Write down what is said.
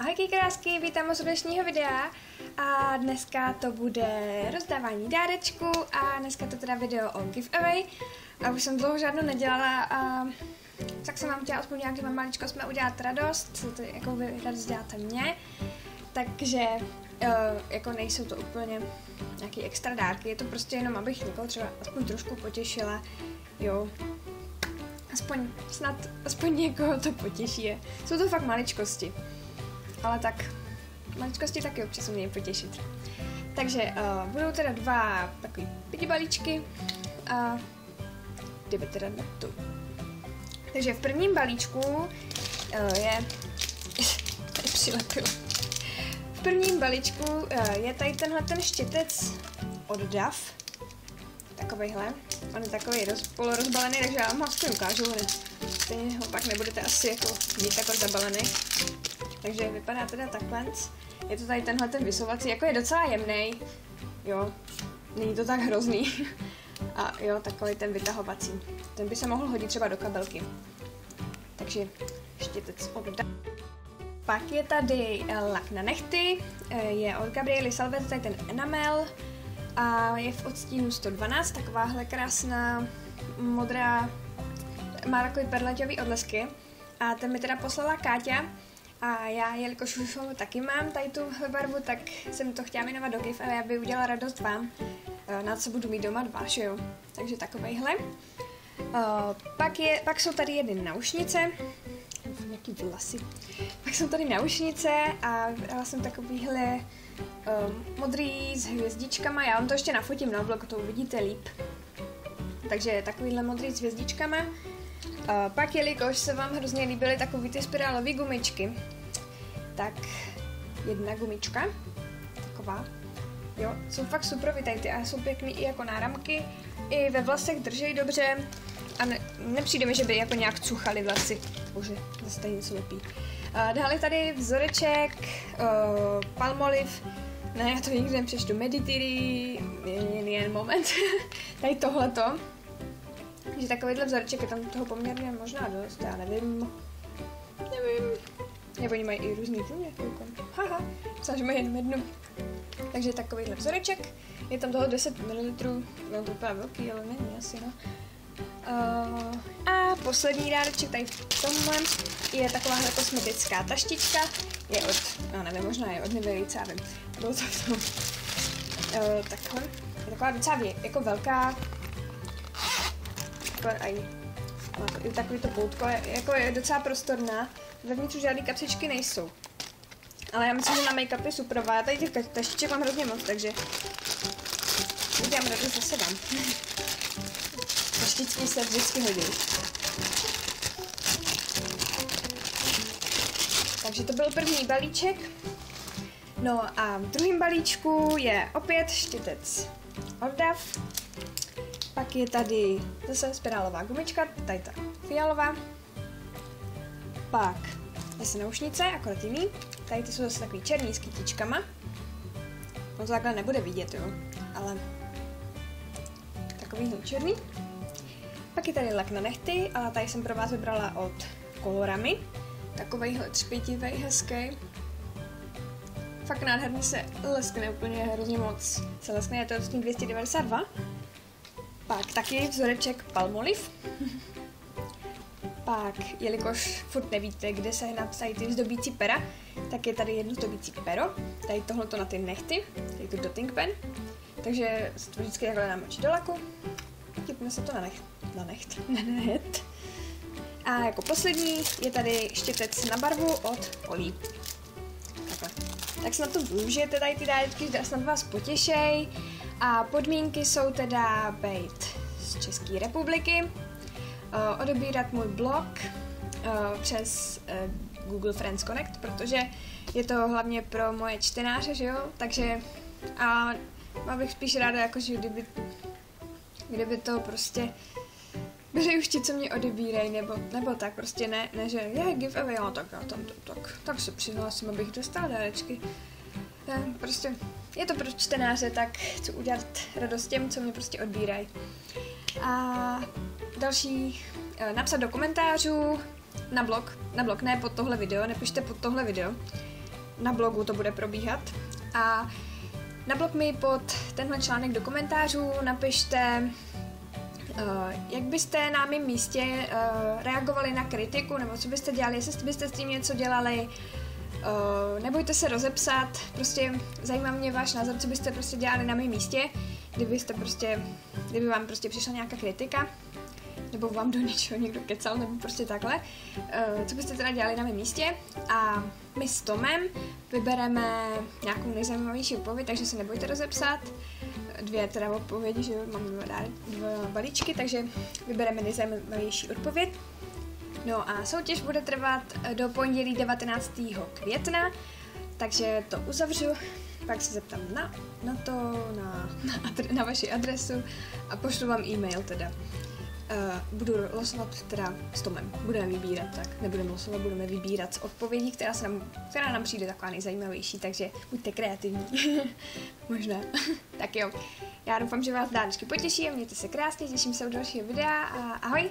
Ahojky krásky, vítám u dnešního videa. A dneska to bude rozdávání dárečku a dneska to teda video o giveaway. A už jsem dlouho žádnou nedělala a tak jsem vám chtěla aspoň nějaký maličko jsme udělat radost, co to jako vy radost děláte mě, takže uh, jako nejsou to úplně nějaký extra dárky, je to prostě jenom, abych někoho třeba aspoň trošku potěšila, jo, aspoň, snad, aspoň někoho to potěší. Jsou to fakt maličkosti. Ale tak, maličkosti taky občas mě potěšit. Takže uh, budou teda dva takový pěti balíčky a kdyby teda na tu. Takže v prvním balíčku uh, je... tady přilepil. V prvním balíčku uh, je tady tenhle ten štětec od DAF. Takovejhle. On je takový roz, polorozbalený, takže já vám ho ukážu hned. Stejně ho pak nebudete asi jako mít takhle zabalený. Takže vypadá teda takhle. Je to tady tenhle ten vysovací, jako je docela jemný. Jo, není to tak hrozný. A jo, takový ten vytahovací. Ten by se mohl hodit třeba do kabelky. Takže štětec odda. Pak je tady eh, lak na nechty, eh, je od Gabriely Salvet, tady ten enamel a je v odstínu 112, takováhle krásná modrá, má takový perleťový odlesky a ten mi teda poslala Káťa a já, jelikož už ho taky mám tady tu barvu, tak jsem to chtěla jmenovat do GIF, ale aby udělala radost vám, eh, na co budu mít doma dva, že jo. Takže takovejhle. Uh, pak, je, pak jsou tady jedny naušnice, nějaký vlasy. Pak jsou tady naušnice a já jsem takovýhle um, modrý s hvězdičkama, já vám to ještě nafotím na blog, to uvidíte líp. Takže takovýhle modrý s hvězdičkama. Pak, jelikož se vám hrozně líbily takový ty spirálové gumičky, tak jedna gumička, taková, jo, jsou fakt super tady a jsou pěkný i jako náramky, i ve vlasech držej dobře a ne, nepřijde mi, že by jako nějak cuchali vlasy. Bože, zase tady něco lepí. Dále tady vzoreček, uh, palmoliv, ne, já to nikdy nepřečtu, meditiri, jen, jen moment, tady tohleto, že takovýhle vzoreček je tam toho poměrně možná dost, já nevím, nevím, nebo oni mají i různý koukám, haha, že mají jenom jednu, takže takovýhle vzoreček, je tam toho 10 ml, no to úplně velký, ale není asi, no. Uh, a poslední dáreček tady v tomhle je takováhle kosmetická taštička. Je od, no nevím, možná je od Nivelice, já vím. Bylo to v tom. Uh, takhle. Je taková docela vě, jako velká. Takhle aj. Je takový to poutko, je, jako je docela prostorná. Vevnitř už žádný kapsičky nejsou. Ale já myslím, že na make-up je super. Já tady těch taštiček mám hrozně moc, takže udělám radost zase dám. Taštičky se vždycky hodí. Takže to byl první balíček. No a v druhém balíčku je opět štětec od DAF. Pak je tady zase spirálová gumička, tady ta fialová. Pak zase naušnice, akorát jiný. Tady ty jsou zase takový černý s kytičkama. On to takhle nebude vidět, jo, ale takový černý. Pak je tady lak na nechty, ale tady jsem pro vás vybrala od Colorami. Takovejhle třpitivej, hezký. Fakt nádherně se leskne úplně hrozně moc. Se leskne, je to ročník 292. Pak taky vzoreček Palmolive. Pak, jelikož furt nevíte, kde se hnat tady ty vzdobící pera, tak je tady jedno zdobící pero, tady tohleto na ty nechty, tady tu dotting pen. Takže se to vždycky takhle namočí do laku, tipne se to na necht, na necht, na necht. A jako poslední je tady štětec na barvu od Olí. Takhle. Tak snad to využijete tady ty dárečky, snad vás potěšej. A podmínky jsou teda být z České republiky, uh, odebírat můj blog uh, přes uh, Google Friends Connect, protože je to hlavně pro moje čtenáře, že jo, takže a bych spíš ráda, jakože kdyby, kdyby to prostě byli už ti, co mě odebírají, nebo, nebo tak, prostě ne, ne že je giveaway, jo, tak já tam, tak, tak se přihlásím, abych dostal dárečky. Prostě je to pro čtenáře, tak chci udělat radost těm, co mě prostě odbírají. A další, eh, napsat do komentářů, na blog, na blog, ne pod tohle video, nepište pod tohle video. na blogu to bude probíhat. A na blog mi pod tenhle článek do komentářů napište, uh, jak byste na mém místě uh, reagovali na kritiku, nebo co byste dělali, jestli byste s tím něco dělali, Uh, nebojte se rozepsat, prostě zajímá mě váš názor, co byste prostě dělali na mém místě, kdybyste prostě, kdyby vám prostě přišla nějaká kritika, nebo vám do něčeho někdo kecal, nebo prostě takhle, uh, co byste teda dělali na mém místě? A my s Tomem vybereme nějakou nejzajímavější odpověď, takže se nebojte rozepsat, dvě teda odpovědi, že mám dva, dva balíčky, takže vybereme nejzajímavější odpověď No a soutěž bude trvat eh, do pondělí 19. května, takže to uzavřu, pak se zeptám na, na to, na, na, adre, na vaši adresu a pošlu vám e-mail teda. Uh, budu losovat teda s Tomem, budeme vybírat, tak nebudeme losovat, budeme vybírat z odpovědí, která, se nám, která nám přijde taková nejzajímavější, takže buďte kreativní. Možná. tak jo, já doufám, že vás dálečky potěší a mějte se krásně, těším se u dalšího videa a ahoj!